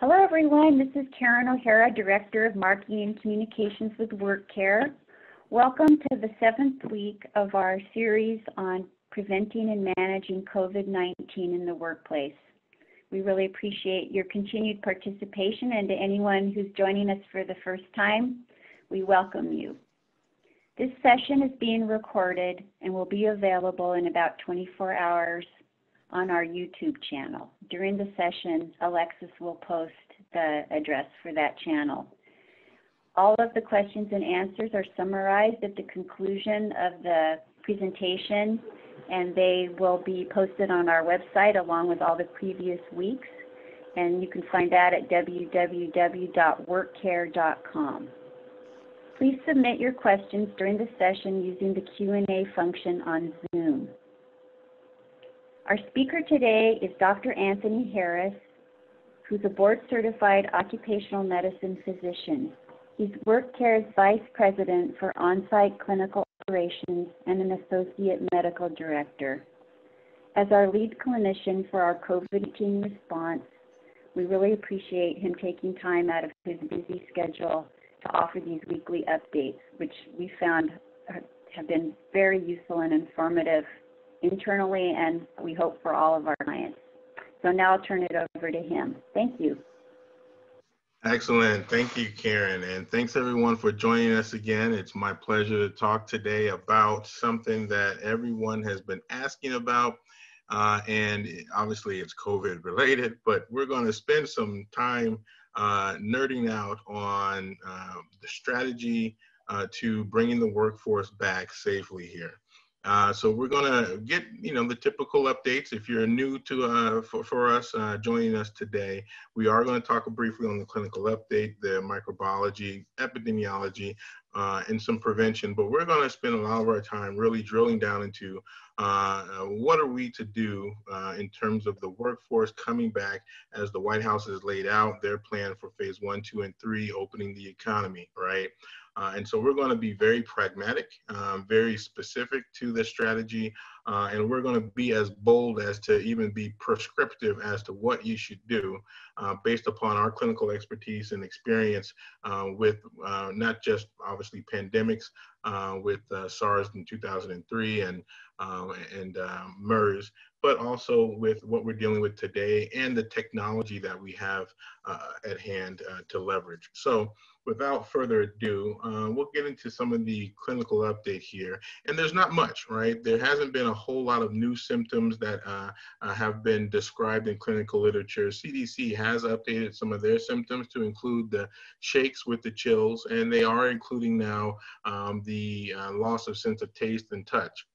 Hello, everyone. This is Karen O'Hara, Director of Marketing and Communications with WorkCare. Welcome to the seventh week of our series on preventing and managing COVID-19 in the workplace. We really appreciate your continued participation and to anyone who's joining us for the first time, we welcome you. This session is being recorded and will be available in about 24 hours on our YouTube channel. During the session, Alexis will post the address for that channel. All of the questions and answers are summarized at the conclusion of the presentation and they will be posted on our website along with all the previous weeks and you can find that at www.workcare.com. Please submit your questions during the session using the Q&A function on Zoom. Our speaker today is Dr. Anthony Harris, who's a board-certified occupational medicine physician. He's WorkCare's Vice President for On-Site Clinical Operations and an Associate Medical Director. As our lead clinician for our COVID-19 response, we really appreciate him taking time out of his busy schedule to offer these weekly updates, which we found have been very useful and informative internally and we hope for all of our clients. So now I'll turn it over to him. Thank you. Excellent. Thank you, Karen. And thanks everyone for joining us again. It's my pleasure to talk today about something that everyone has been asking about. Uh, and obviously it's COVID related, but we're going to spend some time uh, nerding out on uh, the strategy uh, to bringing the workforce back safely here. Uh, so we're gonna get, you know, the typical updates. If you're new to uh, for, for us uh, joining us today, we are going to talk briefly on the clinical update, the microbiology, epidemiology, uh, and some prevention. But we're going to spend a lot of our time really drilling down into uh, what are we to do uh, in terms of the workforce coming back as the White House has laid out their plan for phase one, two, and three, opening the economy, right? Uh, and so we're going to be very pragmatic, um, very specific to this strategy, uh, and we're going to be as bold as to even be prescriptive as to what you should do uh, based upon our clinical expertise and experience uh, with uh, not just obviously pandemics uh, with SARS in 2003 and, and MERS, but also with what we're dealing with today and the technology that we have at hand to leverage. So without further ado, uh, we'll get into some of the clinical update here. And there's not much, right? There hasn't been a whole lot of new symptoms that uh, uh, have been described in clinical literature. CDC has updated some of their symptoms to include the shakes with the chills, and they are including now um, the uh, loss of sense of taste and touch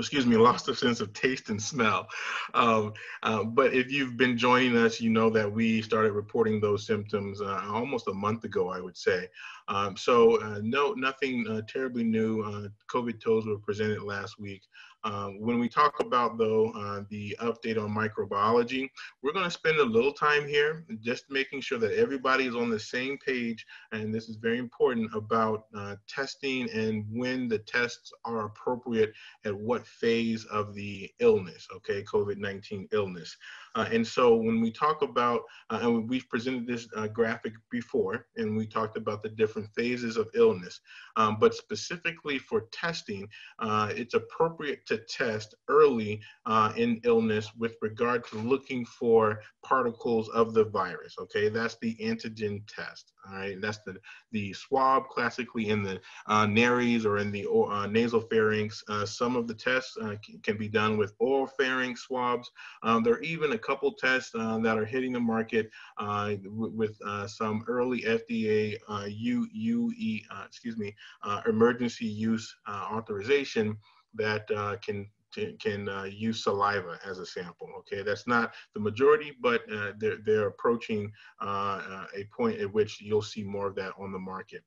excuse me, lost a sense of taste and smell. Um, uh, but if you've been joining us, you know that we started reporting those symptoms uh, almost a month ago, I would say. Um, so uh, no, nothing uh, terribly new. Uh, COVID toes were presented last week. Um, when we talk about, though, uh, the update on microbiology, we're going to spend a little time here just making sure that everybody is on the same page, and this is very important about uh, testing and when the tests are appropriate at what phase of the illness, okay, COVID-19 illness. Uh, and so when we talk about, uh, and we've presented this uh, graphic before, and we talked about the different phases of illness, um, but specifically for testing, uh, it's appropriate to test early uh, in illness with regard to looking for particles of the virus, okay? That's the antigen test, all right? That's the, the swab classically in the uh, nares or in the nasal pharynx. Some of the tests can, can, be done with oral pharynx swabs. Um, there are even a couple tests uh, that are hitting the market uh, with some early FDA UE, excuse me, emergency use authorization that can can uh, use saliva as a sample. Okay, that's not the majority, but uh, they're, they're approaching uh, uh, a point at which you'll see more of that on the market.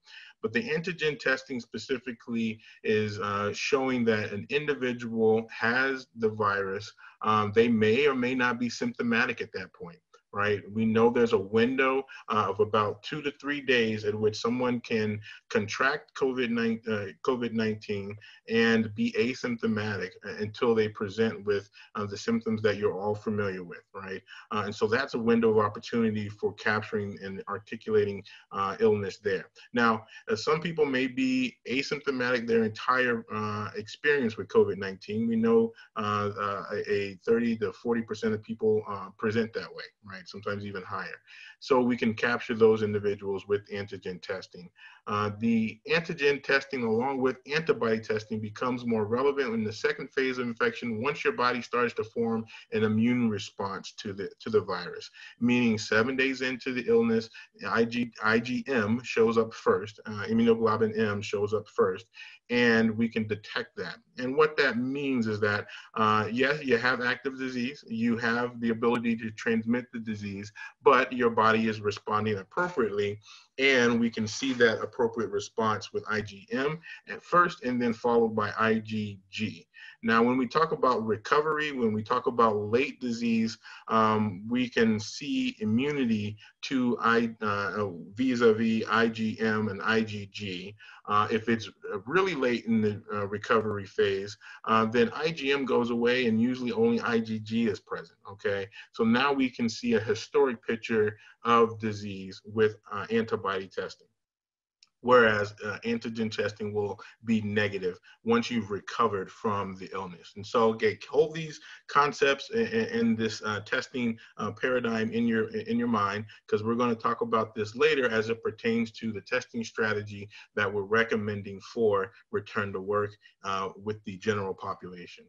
But the antigen testing specifically is uh, showing that an individual has the virus. Um, they may or may not be symptomatic at that point right? We know there's a window uh, of about two to three days at which someone can contract COVID-19 uh, and be asymptomatic until they present with uh, the symptoms that you're all familiar with, right? Uh, and so that's a window of opportunity for capturing and articulating uh, illness there. Now, uh, some people may be asymptomatic their entire experience with COVID-19. We know a 30 to 40% of people present that way, right? Sometimes even higher. So we can capture those individuals with antigen testing. Uh, the antigen testing along with antibody testing becomes more relevant in the second phase of infection once your body starts to form an immune response to the, to the virus, meaning seven days into the illness, IG, IgM shows up first, uh, immunoglobulin M shows up first, and we can detect that. And what that means is that, uh, yes, you have active disease, you have the ability to transmit the disease, but your body is responding appropriately. And we can see that appropriate response with IgM at first and then followed by IgG. Now, when we talk about recovery, when we talk about late disease, um, we can see immunity to uh, vis-a-vis IgM and IgG. Uh, if it's really late in the uh, recovery phase, uh, then IgM goes away and usually only IgG is present, okay? So now we can see a historic picture of disease with uh, antibody testing whereas uh, antigen testing will be negative once you've recovered from the illness. And so, okay, hold these concepts and, this uh, testing uh, paradigm in your in your mind because we're going to talk about this later as it pertains to the testing strategy that we're recommending for return to work uh, with the general population.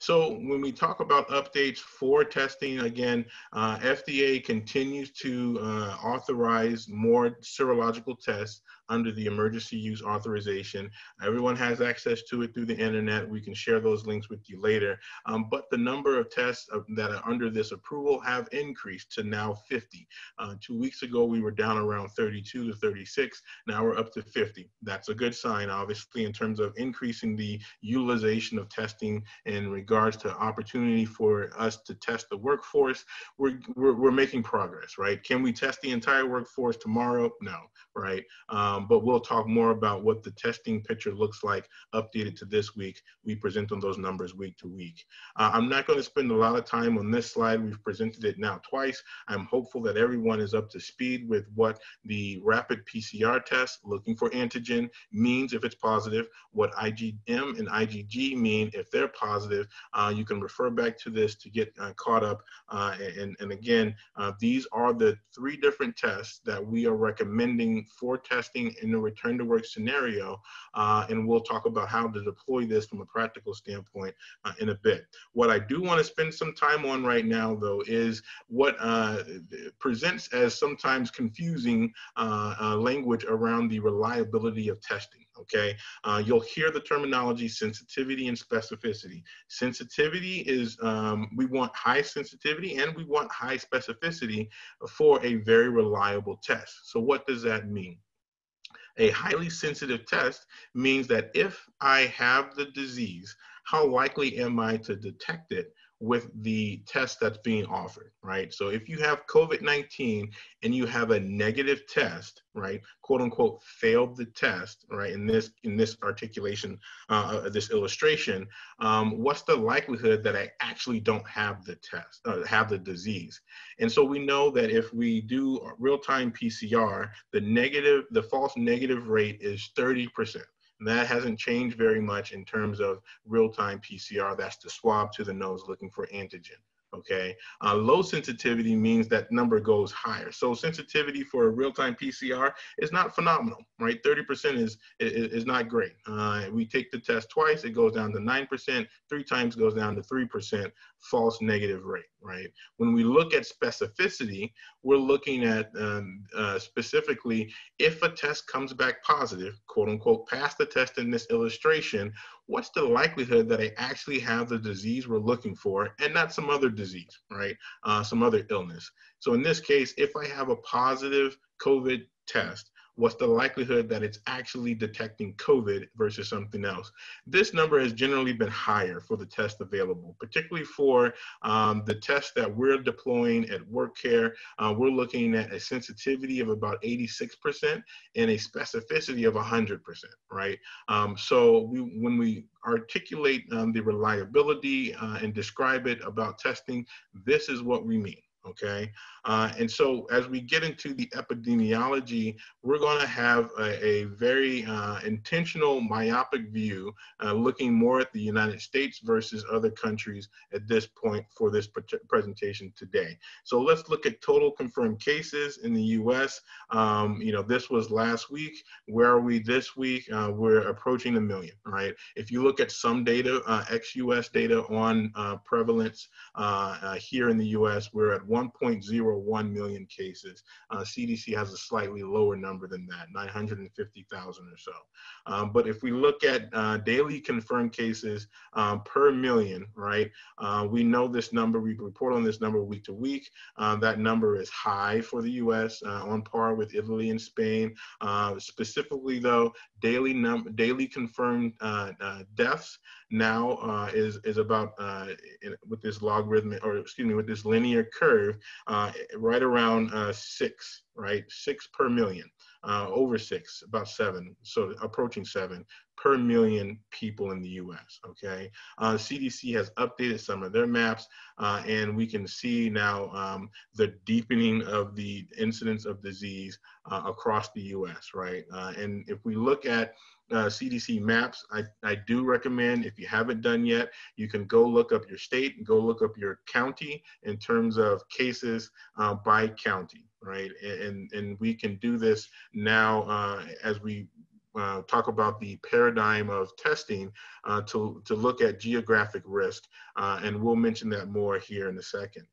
So when we talk about updates for testing, again, uh, FDA continues to uh, authorize more serological tests under the emergency use authorization. Everyone has access to it through the internet. We can share those links with you later. Um, but the number of tests that are under this approval have increased to now 50. Uh, two weeks ago, we were down around 32 to 36. Now we're up to 50. That's a good sign, obviously, in terms of increasing the utilization of testing in regards to opportunity for us to test the workforce. We're, we're, we're making progress, right? Can we test the entire workforce tomorrow? No, right? Um, um, but we'll talk more about what the testing picture looks like updated to this week. We present on those numbers week to week. Uh, I'm not going to spend a lot of time on this slide. We've presented it now twice. I'm hopeful that everyone is up to speed with what the rapid PCR test looking for antigen means if it's positive, what IgM and IgG mean if they're positive. Uh, you can refer back to this to get uh, caught up. Uh, and, and again, uh, these are the three different tests that we are recommending for testing in a return to work scenario. Uh, and we'll talk about how to deploy this from a practical standpoint uh, in a bit. What I do want to spend some time on right now, though, is what uh, presents as sometimes confusing uh, uh, language around the reliability of testing okay? Uh, you'll hear the terminology sensitivity and specificity. Sensitivity is, um, we want high sensitivity and we want high specificity for a very reliable test. So what does that mean? A highly sensitive test means that if I have the disease, how likely am I to detect it with the test that's being offered, right? So if you have COVID-19 and you have a negative test, right, quote unquote, failed the test, right, in this in this articulation, uh, uh, this illustration, um, what's the likelihood that I actually don't have the test, uh, have the disease? And so we know that if we do real-time PCR, the negative, the false negative rate is 30%. And that hasn't changed very much in terms of real-time PCR. That's the swab to the nose looking for antigen okay? Uh, low sensitivity means that number goes higher. So sensitivity for a real-time PCR is not phenomenal, right? 30% is, is, is not great. Uh, we take the test twice, it goes down to 9%, three times goes down to 3% false negative rate, right? When we look at specificity, we're looking at um, uh, specifically if a test comes back positive, quote unquote, pass the test in this illustration, what's the likelihood that I actually have the disease we're looking for and not some other disease, right? Uh, some other illness. So in this case, if I have a positive COVID test, what's the likelihood that it's actually detecting COVID versus something else. This number has generally been higher for the test available, particularly for um, the test that we're deploying at WorkCare. Uh, we're looking at a sensitivity of about 86% and a specificity of 100%, right? Um, so we, when we articulate um, the reliability uh, and describe it about testing, this is what we mean okay? Uh, and so as we get into the epidemiology, we're gonna have a, a very uh, intentional myopic view, uh, looking more at the United States versus other countries at this point for this presentation today. So let's look at total confirmed cases in the US. Um, you know, this was last week. Where are we this week? Uh, we're approaching a million, right? If you look at some data, uh, ex-US data on uh, prevalence here in the US, we're at 1.01 million cases. Uh, CDC has a slightly lower number than that, 950,000 or so. Um, but if we look at uh, daily confirmed cases um, per million, right, uh, we know this number, we report on this number week to week. Uh, that number is high for the US, uh, on par with Italy and Spain. Uh, specifically though, daily, num daily confirmed deaths now uh, is is about uh, in, with this logarithmic or excuse me with this linear curve uh, right around uh, six right six per million uh, over six about seven so approaching seven per million people in the U.S. Okay, CDC uh, has updated some of their maps, and we can see now um, the deepening of the incidence of disease across the U.S. Right, and if we look at uh, CDC maps. I, I do recommend, if you haven't done yet, you can go look up your state and go look up your county in terms of cases uh, by county, right? And, and we can do this now uh, as we uh, talk about the paradigm of testing uh, to, to look at geographic risk. Uh, and we'll mention that more here in a second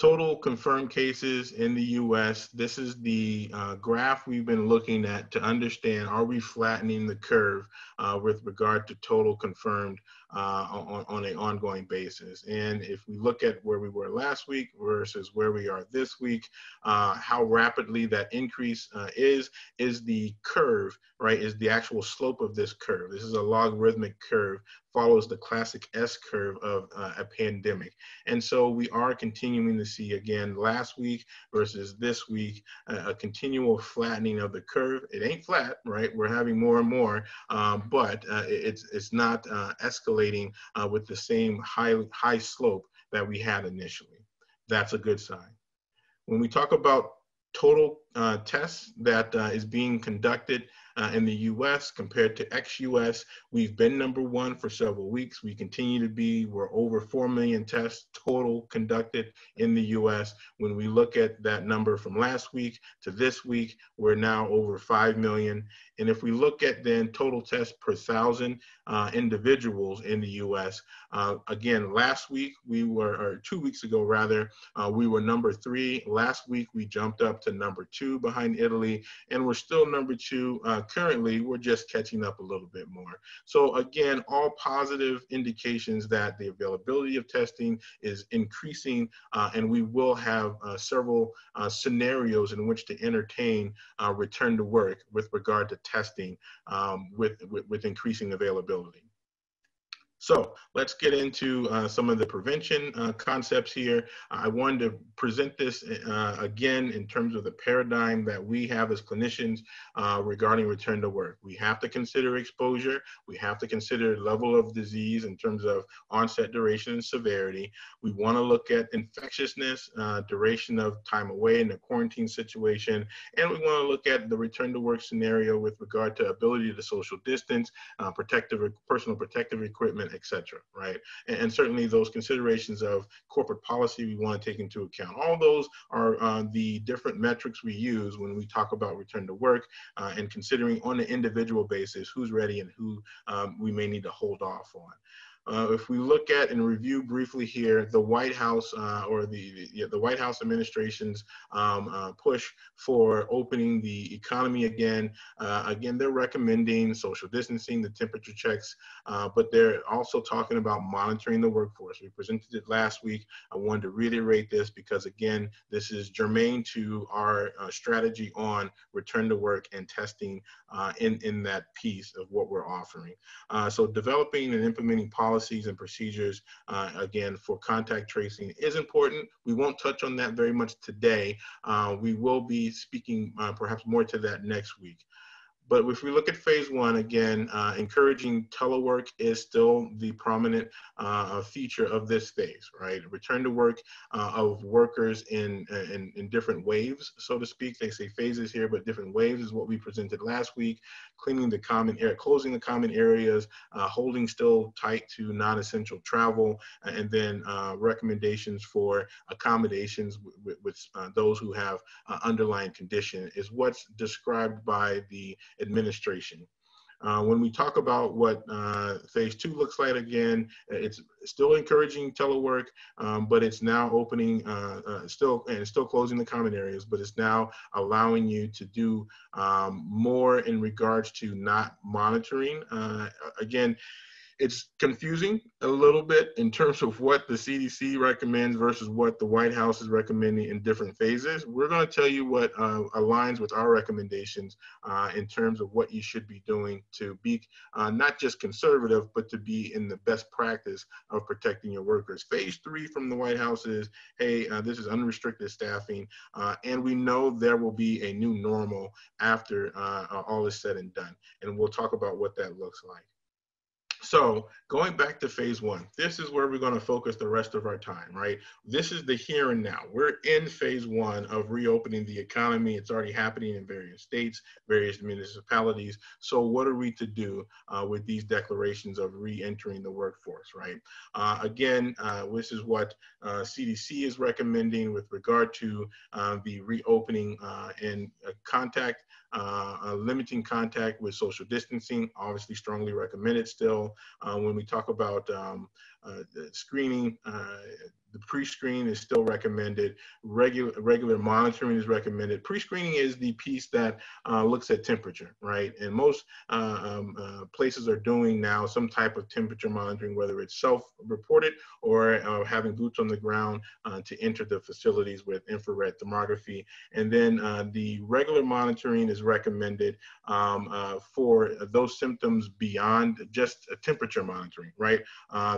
total confirmed cases in the US. This is the uh, graph we've been looking at to understand are we flattening the curve uh, with regard to total confirmed uh, on, on an ongoing basis. And if we look at where we were last week versus where we are this week, uh, how rapidly that increase uh, is, is the curve, right, is the actual slope of this curve. This is a logarithmic curve follows the classic S curve of uh, a pandemic. And so we are continuing to see again last week versus this week a continual flattening of the curve. It ain't flat, right? We're having more and more, um, but uh, it's it's not uh, uh, with the same high high slope that we had initially. That's a good sign. When we talk about total uh, tests that uh, is being conducted uh, in the US compared to ex-US. We've been number one for several weeks. We continue to be, we're over 4 million tests total conducted in the US. When we look at that number from last week to this week, we're now over 5 million. And if we look at then total tests per thousand uh, individuals in the US, uh, again, last week we were, or two weeks ago rather, uh, we were number three. Last week we jumped up to number two behind Italy, and we're still number two uh, currently. We're just catching up a little bit more. So again, all positive indications that the availability of testing is increasing, uh, and we will have uh, several scenarios in which to entertain return to work with regard to testing um, with, with, with increasing availability. So let's get into uh, some of the prevention uh, concepts here. I wanted to present this uh, again in terms of the paradigm that we have as clinicians uh, regarding return to work. We have to consider exposure. We have to consider level of disease in terms of onset, duration, and severity. We want to look at infectiousness, uh, duration of time away in the quarantine situation, and we want to look at the return to work scenario with regard to ability to social distance, uh, protective, personal protective equipment, etc. right? And, and, certainly those considerations of corporate policy we want to take into account. All those are uh, the different metrics we use when we talk about return to work uh, and considering on an individual basis who's ready and who um, we may need to hold off on. Uh, if we look at and review briefly here, the White House uh, or the, the, the White House administration's um, uh, push for opening the economy again. Uh, again, they're recommending social distancing, the temperature checks, uh, but they're also talking about monitoring the workforce. We presented it last week. I wanted to reiterate this because again, this is germane to our uh, strategy on return to work and testing in, in that piece of what we're offering. so developing and implementing policies policies and procedures, uh, again, for contact tracing is important. We won't touch on that very much today. Uh, we will be speaking uh, perhaps more to that next week. But if we look at phase one, again, uh, encouraging telework is still the prominent uh, feature of this phase, right? Return to work uh, of workers in, in, in, different waves, so to speak. They say phases here, but different waves is what we presented last week. Cleaning the common area, closing the common areas, uh, holding still tight to non-essential travel, and then uh, recommendations for accommodations with, with uh, those who have underlying condition is what's described by the administration. Uh, when we talk about what uh, phase two looks like again, it's still encouraging telework, um, but it's now opening, uh, uh still and still closing the common areas, but it's now allowing you to do um, more in regards to not monitoring. Uh, again, it's confusing a little bit in terms of what the CDC recommends versus what the White House is recommending in different phases. We're going to tell you what uh, aligns with our recommendations uh, in terms of what you should be doing to be uh, not just conservative, but to be in the best practice of protecting your workers. Phase three from the White House is, hey, uh, this is unrestricted staffing, uh, and we know there will be a new normal after uh, all is said and done. And we'll talk about what that looks like. So going back to phase one, this is where we're going to focus the rest of our time, right? This is the here and now. We're in phase one of reopening the economy. It's already happening in various states, various municipalities. So what are we to do uh, with these declarations of re-entering the workforce, right? Uh, again, uh, this is what CDC uh, is recommending with regard to uh, the reopening uh, and contact uh, limiting contact with social distancing, obviously strongly recommended still. Uh, when we talk about um, uh, screening, uh, the pre-screen is still recommended. Regular regular monitoring is recommended. Pre-screening is the piece that uh, looks at temperature, right? And most uh, um, uh, places are doing now some type of temperature monitoring, whether it's self-reported or uh, having boots on the ground to enter the facilities with infrared thermography. And then the regular monitoring is recommended um, for those symptoms beyond just temperature monitoring, right?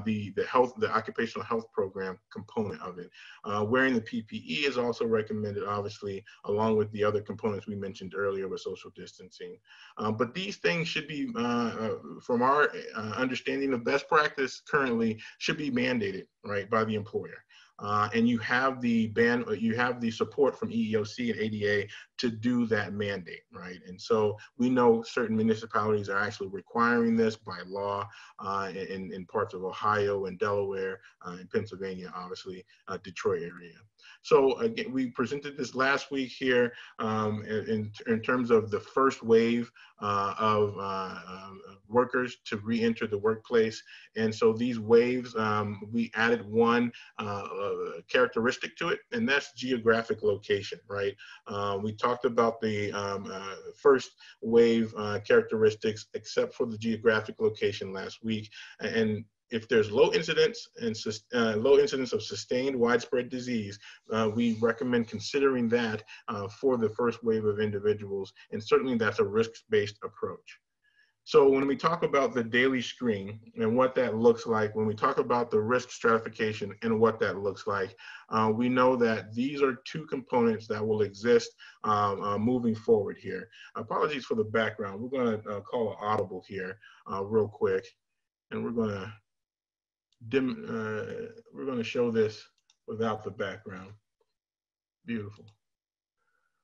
the the health, the occupational health program component of it. Uh, wearing the PPE is also recommended, obviously, along with the other components we mentioned earlier with social distancing. Uh, but these things should be, uh, uh from our uh, understanding of best practice currently, should be mandated, right, by the employer. Uh, and you have the ban, you have the support from EEOC and ADA to do that mandate, right? And so we know certain municipalities are actually requiring this by law uh, in, in parts of Ohio and Delaware uh, and Pennsylvania, obviously, uh, Detroit area. So again, we presented this last week here um, in, in terms of the first wave uh, of uh, uh, workers to re-enter the workplace. And so these waves, um, we added one uh, uh, characteristic to it, and that's geographic location, right? Uh, we talked about the um, first wave characteristics, except for the geographic location last week. And if there's low incidence and uh, low incidence of sustained widespread disease, uh, we recommend considering that uh, for the first wave of individuals, and certainly that's a risk-based approach. So when we talk about the daily screen and what that looks like, when we talk about the risk stratification and what that looks like, uh, we know that these are two components that will exist um, uh, moving forward here. Apologies for the background. We're going to uh, call an audible here uh, real quick, and we're going to dim, uh, we're going to show this without the background. Beautiful.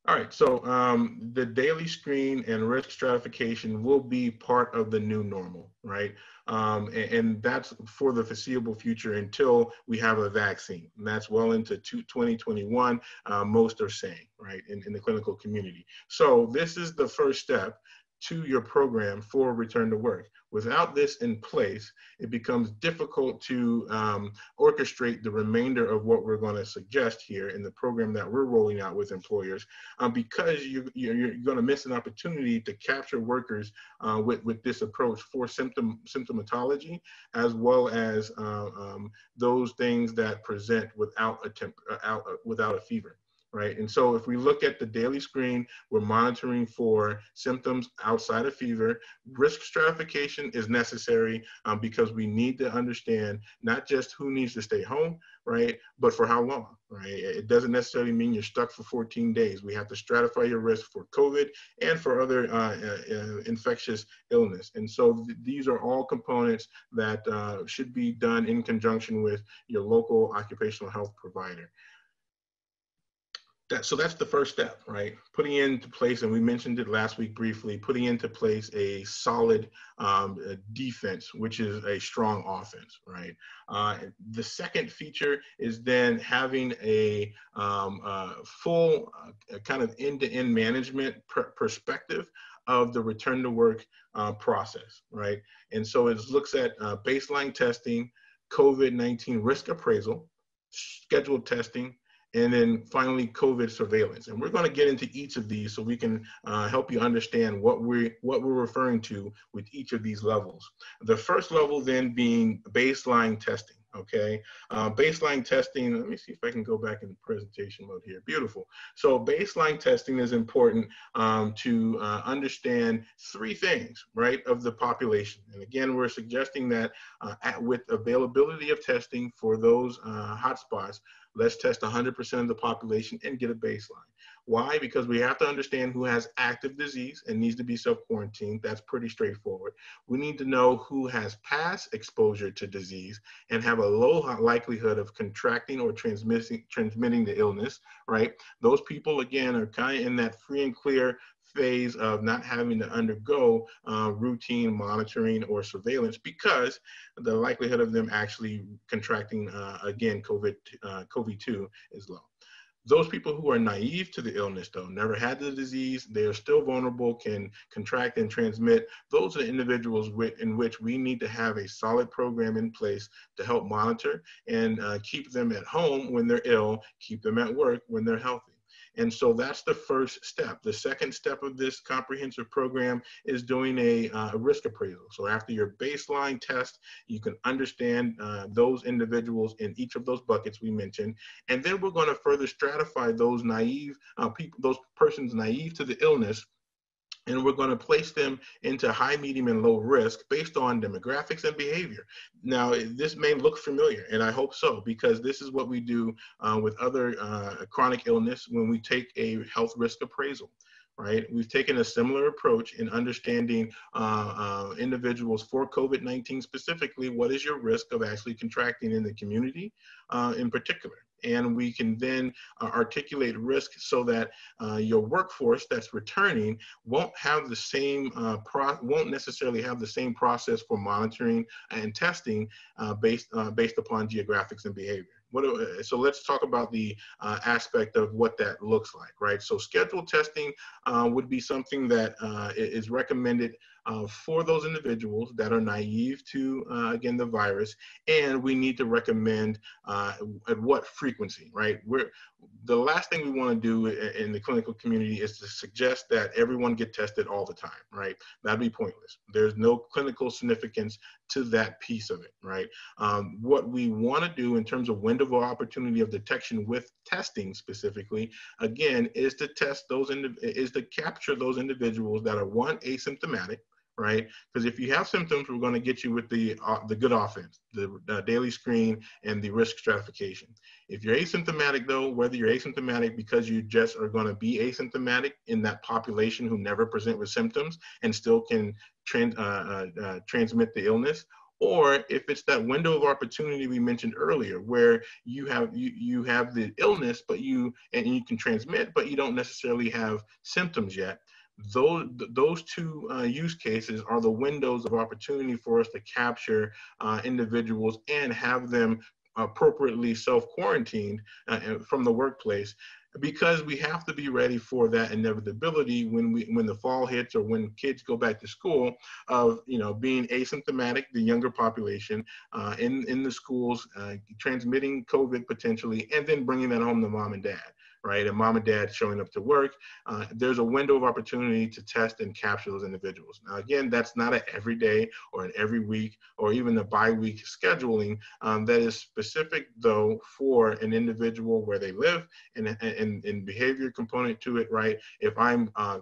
All right, so um, the daily screen and risk stratification will be part of the new normal, right? Um, and, and, that's for the foreseeable future until we have a vaccine. And that's well into 2021, uh, most are saying, right, in, in the clinical community. So this is the first step to your program for return to work. Without this in place, it becomes difficult to um, orchestrate the remainder of what we're going to suggest here in the program that we're rolling out with employers um, because you, you're, going to miss an opportunity to capture workers uh, with, with this approach for symptom symptomatology as well as uh, um, those things that present without a, temp, uh, uh, without a fever right? And so if we look at the daily screen, we're monitoring for symptoms outside of fever. Risk stratification is necessary um, because we need to understand not just who needs to stay home, right, but for how long, right? It doesn't necessarily mean you're stuck for 14 days. We have to stratify your risk for COVID and for other uh, uh, uh infectious illness. And so th these are all components that uh, should be done in conjunction with your local occupational health provider that, so that's the first step, right? Putting into place, and we mentioned it last week briefly, putting into place a solid um, defense, which is a strong offense, right? Uh, the second feature is then having a um, full uh, kind of end-to-end management perspective of the return to work uh, process, right? And so it looks at uh, baseline testing, COVID-19 risk appraisal, scheduled testing, and then finally COVID surveillance. And we're going to get into each of these so we can uh, help you understand what we're, what we're referring to with each of these levels. The first level then being baseline testing. Okay, uh, baseline testing. Let me see if I can go back in presentation mode here. Beautiful. So baseline testing is important um, to uh, understand three things, right, of the population. And again, we're suggesting that uh, at, with availability of testing for those uh, hotspots, Let's test 100% of the population and get a baseline. Why? Because we have to understand who has active disease and needs to be self-quarantined. That's pretty straightforward. We need to know who has past exposure to disease and have a low likelihood of contracting or transmitting, transmitting the illness, right? Those people, again, are kind of in that free and clear phase of not having to undergo uh, routine monitoring or surveillance because the likelihood of them actually contracting, uh, again, COVID, uh, COVID-2 is low. Those people who are naive to the illness, though, never had the disease, they are still vulnerable, can contract and transmit. Those are the individuals with, in which we need to have a solid program in place to help monitor and uh, keep them at home when they're ill, keep them at work when they're healthy. And so that's the first step. The second step of this comprehensive program is doing a, uh, risk appraisal. So after your baseline test, you can understand uh, those individuals in each of those buckets we mentioned. And then we're going to further stratify those naive uh, people, those persons naive to the illness and we're going to place them into high, medium, and low risk based on demographics and behavior. Now, this may look familiar, and I hope so, because this is what we do uh, with other uh, chronic illness when we take a health risk appraisal. Right, we've taken a similar approach in understanding uh, uh individuals for COVID-19 specifically. What is your risk of actually contracting in the community, uh, in particular? And we can then uh, articulate risk so that uh, your workforce that's returning won't have the same uh, won't necessarily have the same process for monitoring and testing uh, based uh, based upon geographics and behavior. What, uh, so let's talk about the uh, aspect of what that looks like, right? So scheduled testing uh, would be something that uh, is recommended uh, for those individuals that are naive to, uh, again, the virus, and we need to recommend at what frequency, right? We're, the last thing we want to do in the clinical community is to suggest that everyone get tested all the time, right? That'd be pointless. There's no clinical significance to that piece of it, right? Um, what we want to do in terms of window of opportunity of detection with testing specifically, again, is to test those, is to capture those individuals that are one, asymptomatic, right? Because if you have symptoms, we're going to get you with the uh, the good offense, the uh, daily screen, and the risk stratification. If you're asymptomatic, though, whether you're asymptomatic because you just are going to be asymptomatic in that population who never present with symptoms and still can trans, uh, uh, uh transmit the illness, or if it's that window of opportunity we mentioned earlier where you have you, you have the illness but you and you can transmit but you don't necessarily have symptoms yet those those two uh, use cases are the windows of opportunity for us to capture uh, individuals and have them appropriately self-quarantined uh, from the workplace because we have to be ready for that inevitability when we when the fall hits or when kids go back to school of you know being asymptomatic the younger population uh, in in the schools uh, transmitting covid potentially and then bringing that home to mom and dad right? And mom and dad showing up to work, uh, there's a window of opportunity to test and capture those individuals. Now, again, that's not an every day or an every week or even a bi-week scheduling. Um, that is specific, though, for an individual where they live and, and, and behavior component to it, right? If I'm uh,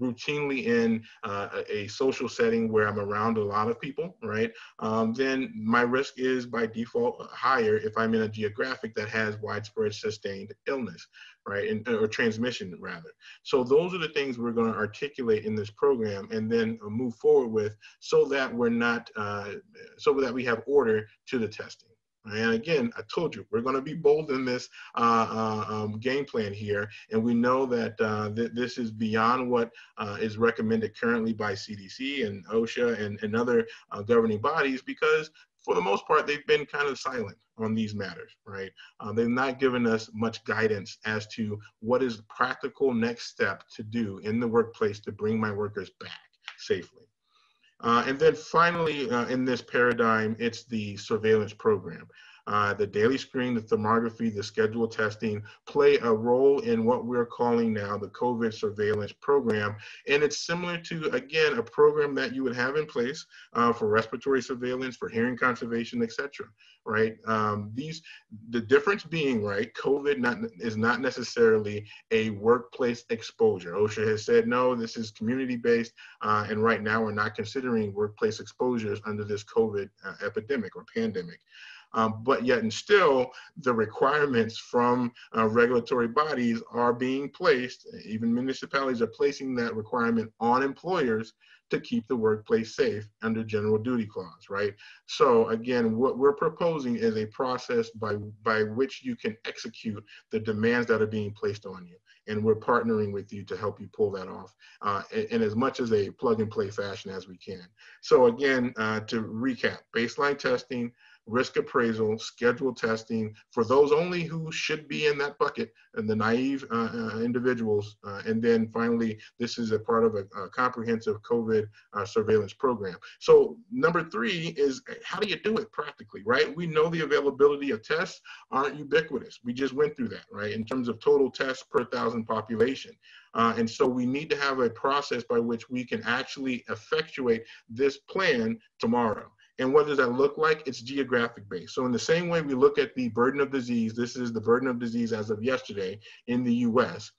routinely in uh, a social setting where I'm around a lot of people, right, um, then my risk is by default higher if I'm in a geographic that has widespread sustained illness, right, and, or transmission rather. So those are the things we're going to articulate in this program and then move forward with so that we're not, uh, so that we have order to the testing. And again, I told you, we're going to be bold in this uh, uh, um, game plan here. And we know that uh, th this is beyond what uh, is recommended currently by CDC and OSHA and, and other uh, governing bodies because for the most part, they've been kind of silent on these matters, right? Uh, they've not given us much guidance as to what is the practical next step to do in the workplace to bring my workers back safely. Uh, and then finally, uh, in this paradigm, it's the surveillance program. Uh, the daily screen, the thermography, the scheduled testing play a role in what we're calling now the COVID surveillance program. And it's similar to, again, a program that you would have in place uh, for respiratory surveillance, for hearing conservation, et cetera, right? Um, these, the difference being, right, COVID not, is not necessarily a workplace exposure. OSHA has said, no, this is community-based, uh, and right now we're not considering workplace exposures under this COVID uh, epidemic or pandemic. Um, but yet and still the requirements from uh, regulatory bodies are being placed, even municipalities are placing that requirement on employers to keep the workplace safe under general duty clause, right? So again, what we're proposing is a process by, by which you can execute the demands that are being placed on you. And we're partnering with you to help you pull that off uh, in, in, as much as a plug and play fashion as we can. So again, uh, to recap, baseline testing, risk appraisal, schedule testing for those only who should be in that bucket and the naive uh, uh, individuals. Uh, and then finally, this is a part of a, a comprehensive COVID uh, surveillance program. So number three is how do you do it practically, right? We know the availability of tests aren't ubiquitous. We just went through that, right? In terms of total tests per thousand population. Uh, and so we need to have a process by which we can actually effectuate this plan tomorrow. And what does that look like? It's geographic based. So in the same way we look at the burden of disease, this is the burden of disease as of yesterday in the US.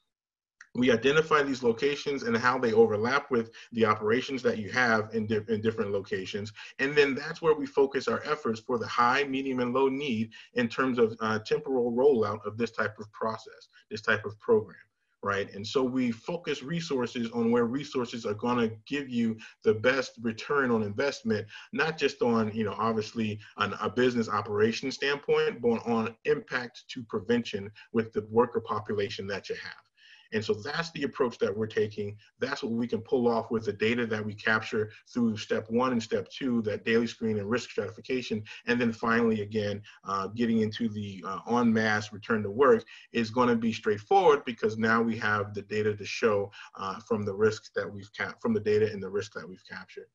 We identify these locations and how they overlap with the operations that you have in, di in different locations. And then that's where we focus our efforts for the high, medium, and low need in terms of uh, temporal rollout of this type of process, this type of program right? And so we focus resources on where resources are going to give you the best return on investment, not just on, you know, obviously on a business operation standpoint, but on impact to prevention with the worker population that you have. And so that's the approach that we're taking. That's what we can pull off with the data that we capture through step one and step two, that daily screen and risk stratification. And then finally, again, uh, getting into the uh, en masse return to work is going to be straightforward because now we have the data to show uh, from the risks that we've from the data and the risk that we've captured.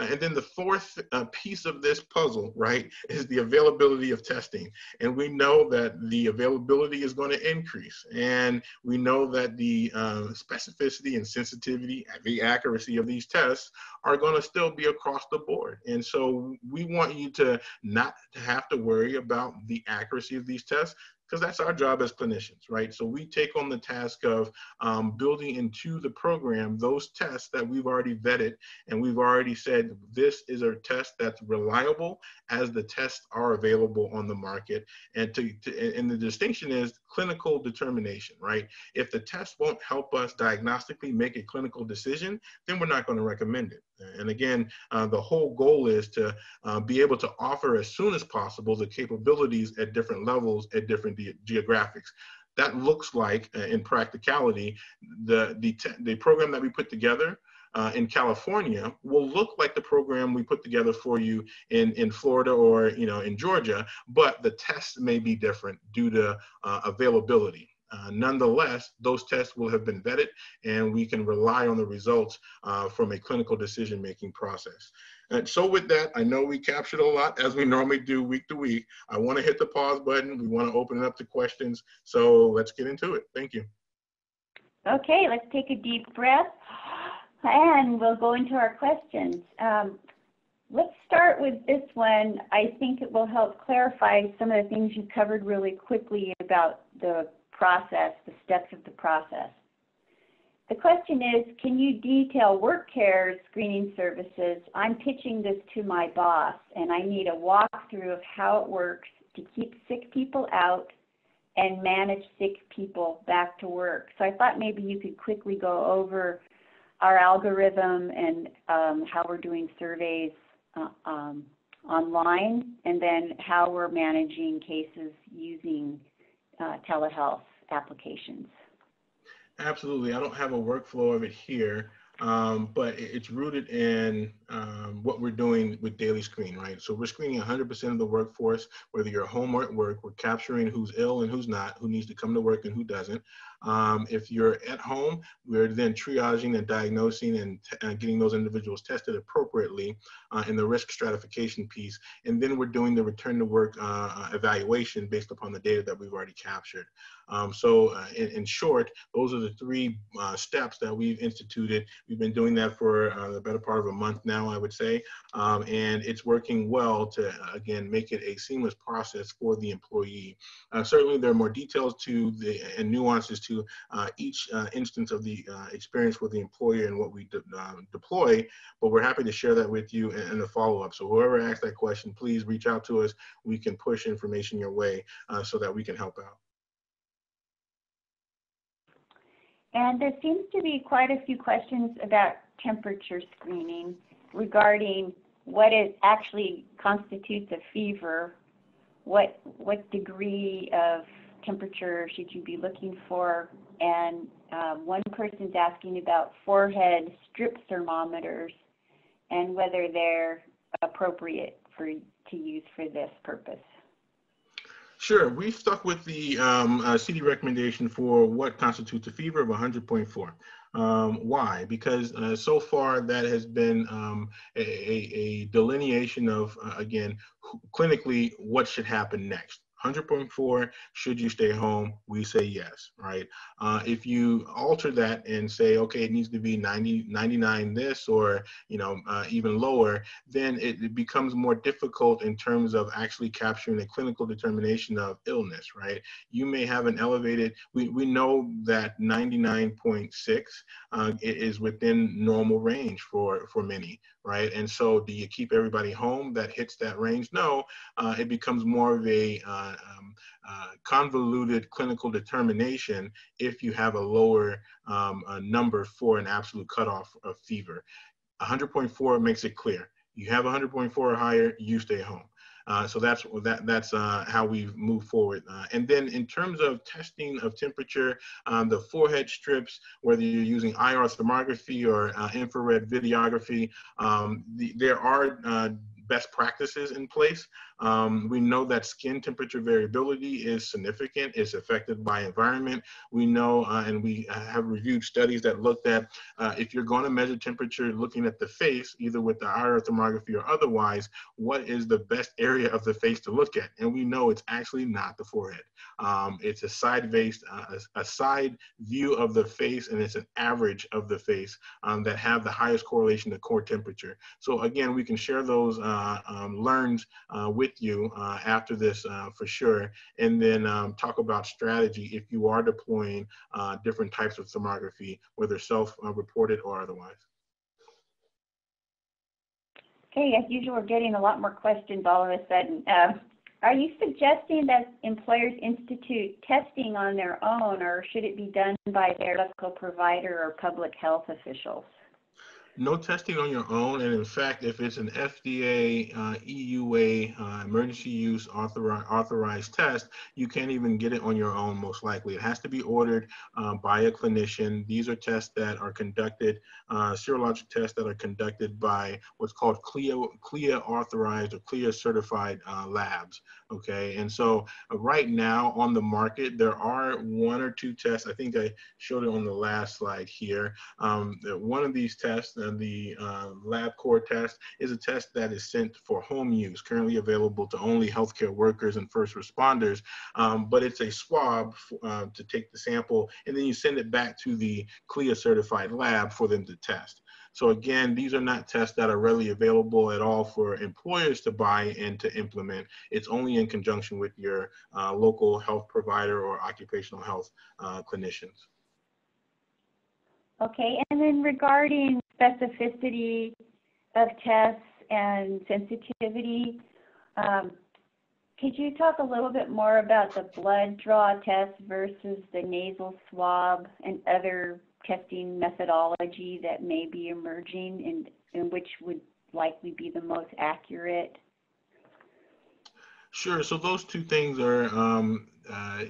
And then the fourth uh, piece of this puzzle, right, is the availability of testing. And we know that the availability is going to increase. And we know that the uh, specificity and sensitivity, the accuracy of these tests are going to still be across the board. And so we want you to not have to worry about the accuracy of these tests because that's our job as clinicians, right? So we take on the task of um, building into the program those tests that we've already vetted and we've already said this is a test that's reliable as the tests are available on the market. And to, to and the distinction is clinical determination, right? If the test won't help us diagnostically make a clinical decision, then we're not going to recommend it. And again, uh, the whole goal is to uh, be able to offer as soon as possible the capabilities at different levels at different geographics. That looks like, uh, in practicality, the, the, the program that we put together uh, in California will look like the program we put together for you in, in Florida or you know in Georgia, but the tests may be different due to uh, availability. Uh, nonetheless, those tests will have been vetted and we can rely on the results uh, from a clinical decision-making process. And so with that, I know we captured a lot as we normally do week to week. I wanna hit the pause button. We wanna open it up to questions. So let's get into it. Thank you. Okay, let's take a deep breath and we'll go into our questions. Um, let's start with this one. I think it will help clarify some of the things you covered really quickly about the process, the steps of the process. The question is, can you detail WorkCare screening services? I'm pitching this to my boss and I need a walkthrough of how it works to keep sick people out and manage sick people back to work. So I thought maybe you could quickly go over our algorithm and um, how we're doing surveys uh, um, online, and then how we're managing cases using uh, telehealth applications. Absolutely. I don't have a workflow of it here, um, but it's rooted in um, what we're doing with Daily Screen, right? So we're screening 100% of the workforce, whether you're home or at work. We're capturing who's ill and who's not, who needs to come to work and who doesn't. Um, if you're at home, we're then triaging and diagnosing and, uh, getting those individuals tested appropriately uh, in the risk stratification piece. And then we're doing the return to work uh, uh evaluation based upon the data that we've already captured. Um, so uh, in, in, short, those are the three uh, steps that we've instituted. We've been doing that for the better part of a month now, I would say. Um, and it's working well to, again, make it a seamless process for the employee. certainly there are more details to the and nuances to uh, each uh, instance of the uh, experience with the employer and what we de deploy, but we're happy to share that with you in, in the follow-up. So whoever asked that question, please reach out to us. We can push information your way so that we can help out. And there seems to be quite a few questions about temperature screening regarding what it actually constitutes a fever, what what degree of temperature should you be looking for? And um, one person's asking about forehead strip thermometers and whether they're appropriate for to use for this purpose. Sure, we've stuck with the um, uh, CDC recommendation for what constitutes a fever of 100.4. Um, why? Because uh, so far that has been um, a, a, delineation of, uh, again, clinically what should happen next. 100.4, should you stay home? We say yes, right? Uh, if you alter that and say, okay, it needs to be 90, 99 this or, you know, uh, even lower, then it, it, becomes more difficult in terms of actually capturing a clinical determination of illness, right? You may have an elevated, we, we know that 99.6 uh, is within normal range for, for many, right? And so do you keep everybody home that hits that range? No, uh, it becomes more of a uh, um, uh, convoluted clinical determination if you have a lower um, a number for an absolute cutoff of fever. 100.4 makes it clear. You have 100.4 or higher, you stay home. Uh, so that's that that's uh, how we've moved forward. Uh, and then in terms of testing of temperature, um, the forehead strips, whether you're using IR thermography or uh, infrared videography, um, the, there are uh, best practices in place. Um, we know that skin temperature variability is significant. It's affected by environment. We know, uh, and we have reviewed studies that looked at uh, if you're going to measure temperature looking at the face, either with the IR thermography or otherwise, what is the best area of the face to look at? And we know it's actually not the forehead. Um, it's a side-based, uh, a, side view of the face, and it's an average of the face um, that have the highest correlation to core temperature. So again, we can share those uh, um, learned uh, with you uh, after this uh, for sure, and then um, talk about strategy if you are deploying uh, different types of thermography, whether self-reported or otherwise. Okay, as usual, we're getting a lot more questions all of a sudden. Uh, are you suggesting that employers institute testing on their own, or should it be done by their medical provider or public health officials? No testing on your own, and in fact, if it's an FDA, uh, EUA, uh, emergency use authori- authorized test, you can't even get it on your own. Most likely, it has to be ordered uh, by a clinician. These are tests that are conducted, uh, serologic tests that are conducted by what's called CLIA, CLIA authorized or CLIA certified uh, labs. Okay, and so uh, right now on the market, there are one or two tests. I think I showed it on the last slide here. Um, one of these tests the uh, LabCorp test is a test that is sent for home use, currently available to only healthcare workers and first responders. Um, but it's a swab uh, to take the sample, and then you send it back to the CLIA certified lab for them to test. So again, these are not tests that are readily available at all for employers to buy and to implement. It's only in conjunction with your uh, local health provider or occupational health uh, clinicians. Okay, and then regarding specificity of tests and sensitivity, um, could you talk a little bit more about the blood draw test versus the nasal swab and other testing methodology that may be emerging and, and which would likely be the most accurate? Sure. So those two things are um, uh,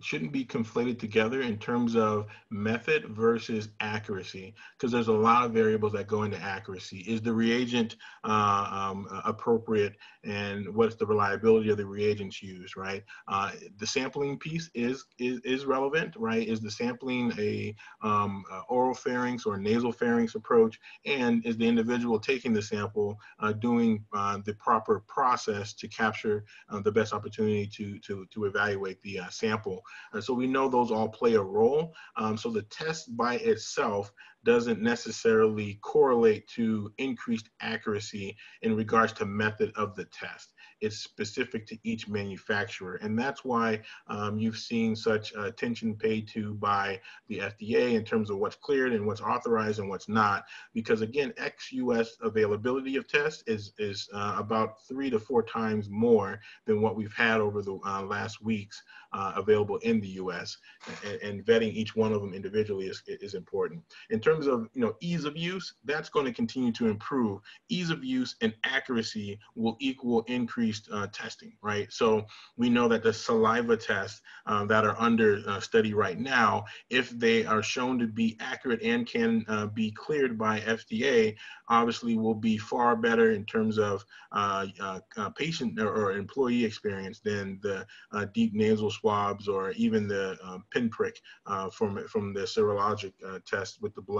shouldn't be conflated together in terms of method versus accuracy, because there's a lot of variables that go into accuracy. Is the reagent uh, um, appropriate, and what's the reliability of the reagents used? Right. Uh, the sampling piece is, is is relevant. Right. Is the sampling a um, oral pharynx or nasal pharynx approach, and is the individual taking the sample uh, doing uh, the proper process to capture uh, the best opportunity to to to evaluate the uh, sample. And so we know those all play a role. Um, so the test by itself doesn't necessarily correlate to increased accuracy in regards to method of the test. It's specific to each manufacturer. And that's why um, you've seen such attention paid to by the FDA in terms of what's cleared and what's authorized and what's not. Because again, ex-US availability of tests is, is uh, about three to four times more than what we've had over the uh, last weeks uh, available in the US. And, and, vetting each one of them individually is, is important. In terms of you know ease of use, that's going to continue to improve. Ease of use and accuracy will equal increased uh, testing, right? So we know that the saliva tests uh, that are under uh, study right now, if they are shown to be accurate and can uh, be cleared by FDA, obviously will be far better in terms of uh, uh, patient or, or, employee experience than the deep nasal swabs or even the pinprick from from the serologic test with the blood.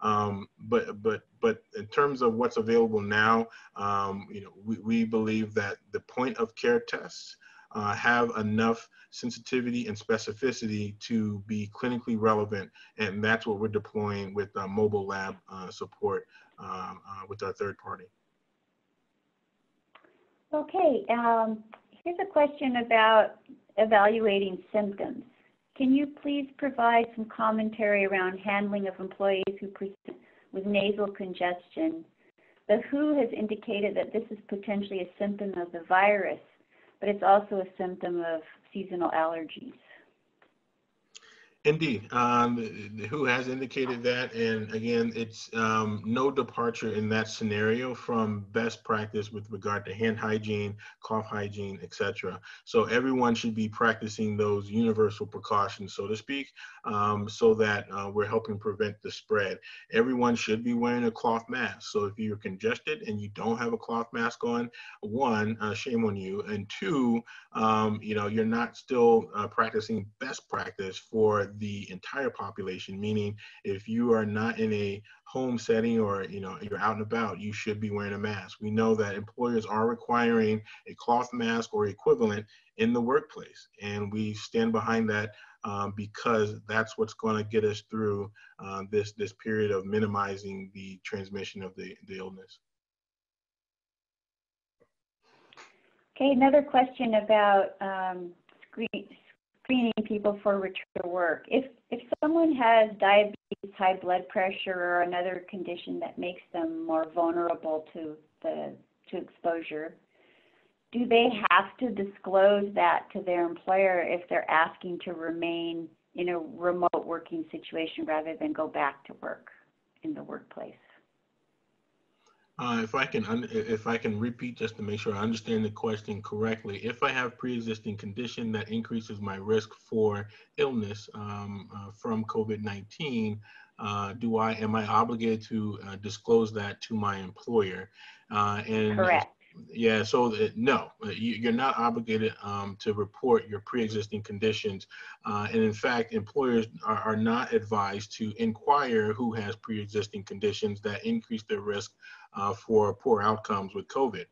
Um, but but but in terms of what's available now, um, you know, we, we believe that the point of care tests uh, have enough sensitivity and specificity to be clinically relevant, and that's what we're deploying with uh, mobile lab uh, support um, uh, with our third party. Okay, um, here's a question about evaluating symptoms. Can you please provide some commentary around handling of employees who present with nasal congestion? The WHO has indicated that this is potentially a symptom of the virus, but it's also a symptom of seasonal allergies. Indeed, um, WHO has indicated that, and again, it's um, no departure in that scenario from best practice with regard to hand hygiene, cough hygiene, etc. So everyone should be practicing those universal precautions, so to speak, um, so that uh, we're helping prevent the spread. Everyone should be wearing a cloth mask. So if you're congested and you don't have a cloth mask on, one, uh, shame on you, and two, um, you know, you're not still uh, practicing best practice for the entire population, meaning if you are not in a home setting or you know you're out and about, you should be wearing a mask. We know that employers are requiring a cloth mask or equivalent in the workplace, and we stand behind that um, because that's what's going to get us through uh, this this period of minimizing the transmission of the, the illness. Okay, another question about um, screen, screening people for return to work. If, if someone has diabetes, high blood pressure, or another condition that makes them more vulnerable to, the, to exposure, do they have to disclose that to their employer if they're asking to remain in a remote working situation rather than go back to work in the workplace? Uh, if I can, if I can repeat just to make sure I understand the question correctly, if I have pre-existing condition that increases my risk for illness um, uh, from COVID-19, uh, do I am I obligated to uh, disclose that to my employer? Uh, and correct. Yeah, so no, uh, you, are not obligated um, to report your pre-existing conditions, uh, and in fact, employers are, are, not advised to inquire who has pre-existing conditions that increase their risk uh, for poor outcomes with COVID.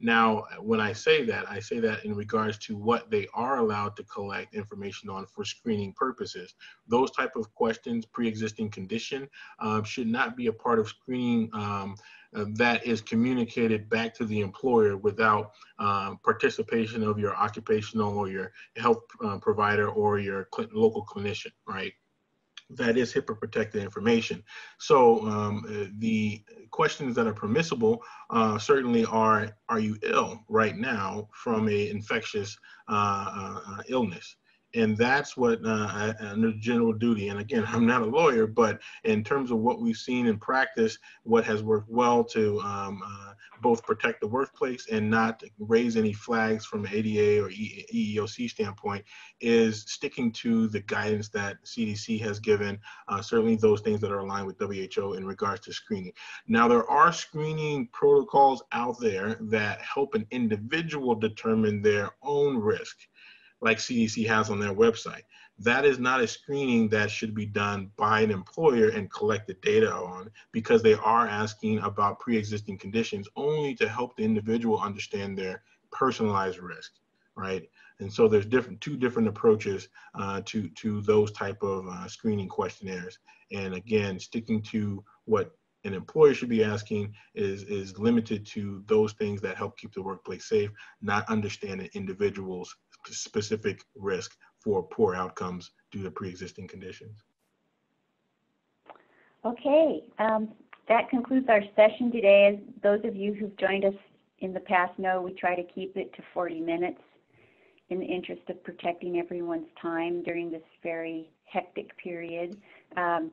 Now, when I say that, I say that in regards to what they are allowed to collect information on for screening purposes. Those type of questions, pre-existing condition, uh, should not be a part of screening um, uh, that is communicated back to the employer without uh, participation of your occupational or your health uh, provider or your cl local clinician, right? That is HIPAA protected information. So um, uh, the questions that are permissible uh, certainly are, are you ill right now from a infectious uh, illness? And that's what uh, under general duty and again i'm not a lawyer but in terms of what we've seen in practice what has worked well to um, uh, both protect the workplace and not raise any flags from ADA or EEOC standpoint is sticking to the guidance that CDC has given uh, certainly those things that are aligned with WHO in regards to screening. Now there are screening protocols out there that help an individual determine their own risk like CDC has on their website. That is not a screening that should be done by an employer and collect the data on because they are asking about pre-existing conditions only to help the individual understand their personalized risk, right? And so there's different two different approaches uh, to to those type of uh, screening questionnaires. And again, sticking to what an employer should be asking is is limited to those things that help keep the workplace safe, not understanding individuals specific risk for poor outcomes due to pre-existing conditions. Okay, um, that concludes our session today. As those of you who've joined us in the past know, we try to keep it to 40 minutes in the interest of protecting everyone's time during this very hectic period. Um,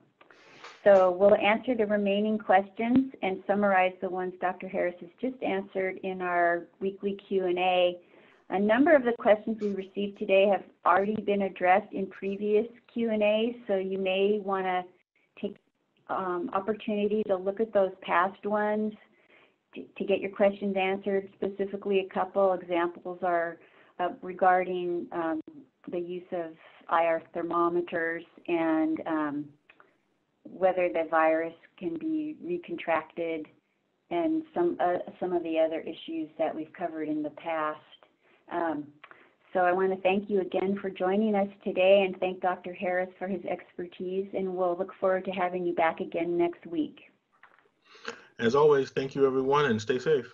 so we'll answer the remaining questions and summarize the ones Dr. Harris has just answered in our weekly Q&A a number of the questions we received today have already been addressed in previous Q&A, so you may want to take um, opportunity to look at those past ones to, to, get your questions answered. Specifically, a couple examples are uh, regarding um, the use of IR thermometers and um, whether the virus can be recontracted and some uh, some of the other issues that we've covered in the past. Um, so I want to thank you again for joining us today and thank Dr. Harris for his expertise, and we'll look forward to having you back again next week. As always, thank you everyone and stay safe.